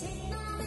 take my